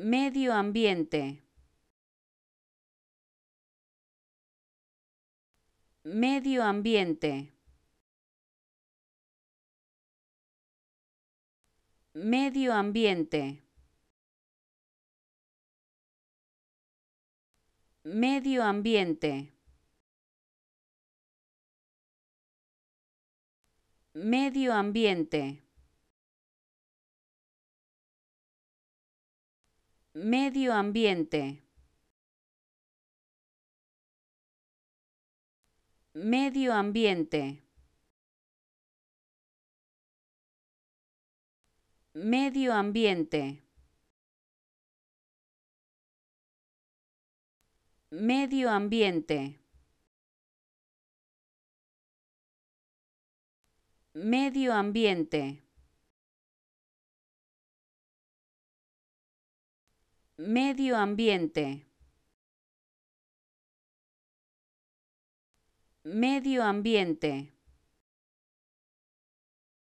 Medio ambiente. Medio ambiente. Medio ambiente. Medio ambiente. Medio ambiente. Medio ambiente. Medio ambiente. Medio ambiente. Medio ambiente. Medio ambiente. Medio ambiente. Medio ambiente.